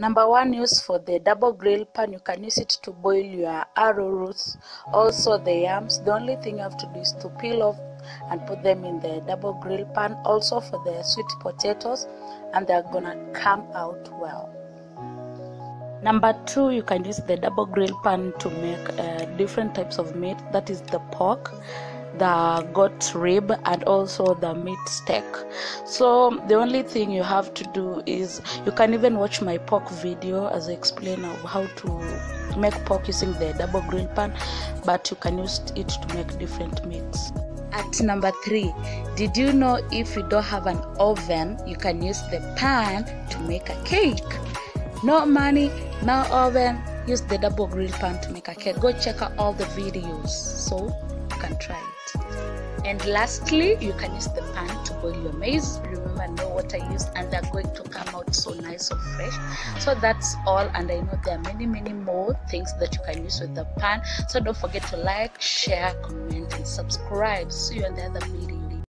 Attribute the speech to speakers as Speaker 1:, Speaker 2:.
Speaker 1: Number one use for the double grill pan, you can use it to boil your arrowroots, also the yams. The only thing you have to do is to peel off and put them in the double grill pan, also for the sweet potatoes, and they're gonna come out well. Number two, you can use the double grill pan to make uh, different types of meat. That is the pork, the goat rib, and also the meat steak. So the only thing you have to do is you can even watch my pork video as I explain of how to make pork using the double grill pan, but you can use it to make different meats. At number three, did you know if you don't have an oven, you can use the pan to make a cake? No money, no oven, use the double grill pan to make a cake. Go check out all the videos so can try it. And lastly, you can use the pan to boil your maize. Remember, no water used, and they're going to come out so nice or fresh. So that's all. And I know there are many, many more things that you can use with the pan. So don't forget to like, share, comment, and subscribe. See you on the other video.